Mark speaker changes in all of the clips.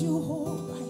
Speaker 1: you hold my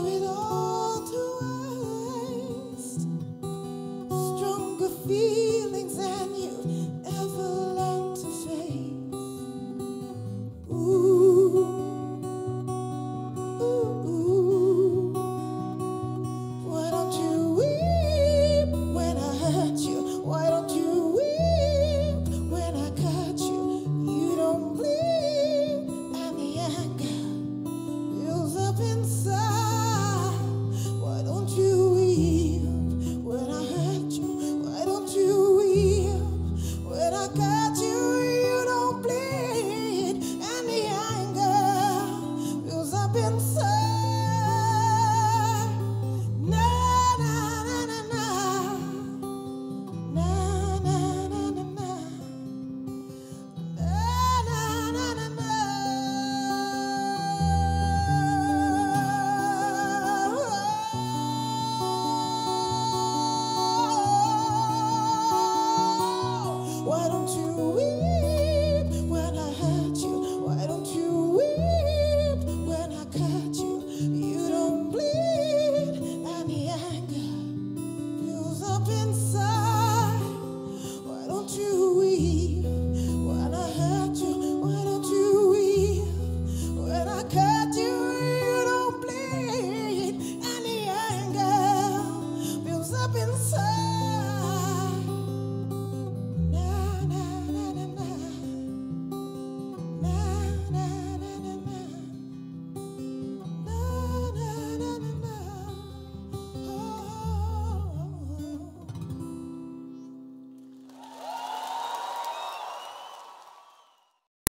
Speaker 1: up inside.